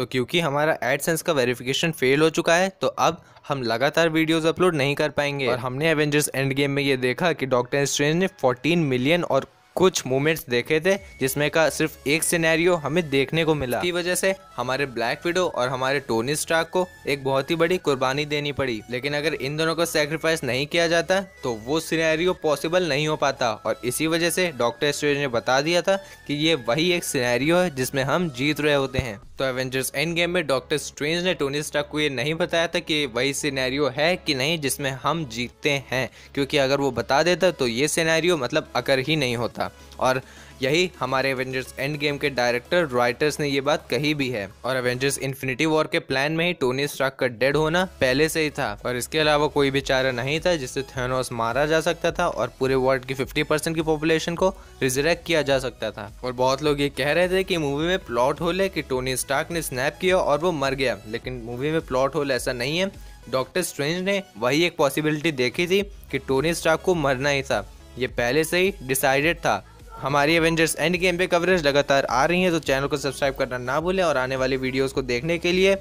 तो क्योंकि हमारा एडसेंस का वेरिफिकेशन फेल हो चुका है तो अब हम लगातार वीडियोस अपलोड नहीं कर पाएँगे। और हमने एवेंजर्स एंड गेम में ये देखा कि डॉक्टर स्ट्रेंज ने 14 मिलियन और कुछ मोमेंट्स देखे थे, जिसमें का सिर्फ़ एक सिनेरियो हमें देखने को मिला। की वजह से हमारे ब्लैक विडो और हमारे टोनी स्टार्क को एक बहुत ही बड़ी कुर्बानी देनी पड़ी। लेकिन अगर इन दोनों को सेक्रीफाइस नहीं किया जाता तो वो सिनेरियो पॉसिबल नहीं हो पाता। और इसी वजह से डॉक्टर स्ट्रेंज ने बता दिया था कि ये वही एक सिनेरियो है, जिसमें हम जीत रहे होते हैं। तो एवेंजर्स एंड गेम में डॉक्टर स्ट्रेंज ने टोनी स्टार्क को ये नहीं बताया था कि वही सिनेरियो है कि नहीं, जिसमें हम जीतते हैं। क्योंकि अगर वो बता देता तो ये सिनेरियो मतलब अकर ही नहीं होता। और यही हमारे एवेंजर्स एंड गेम के डायरेक्टर राइटर्स ने ये बात कही भी है। और एवेंजर्स इन्फिनिटी वॉर के प्लान में ही टोनी स्टार्क का डेड होना पहले से ही था। और इसके अलावा कोई भी चारा नहीं था जिससे थेनोस मारा जा सकता था और पूरे वर्ल्ड की 50 परसेंट की पॉपुलेशन को रिजरेक्ट किया जा सकता था। और बहुत लोग ये कह रहे थे कि मूवी में प्लॉट होल है कि टोनी स्टार्क ने स्नैप किया और वो मर गया। लेकिन मूवी में प्लॉट होल ऐसा नहीं है। डॉक्टर स्ट्रेंज ने वही एक पॉसिबिलिटी देखी थी कि टोनी स्टार्क को मरना ही था। ये पहले से ही डिसाइडेड था। हमारी एवेंजर्स एंड गेम पे कवरेज लगातार आ रही है तो चैनल को सब्सक्राइब करना ना भूलें और आने वाली वीडियोस को देखने के लिए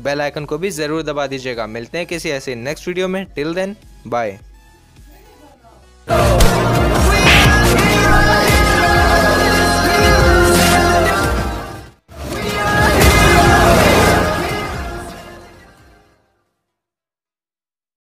बेल आइकन को भी ज़रूर दबा दीजिएगा। मिलते हैं किसी ऐसे नेक्स्ट वीडियो में। Till then bye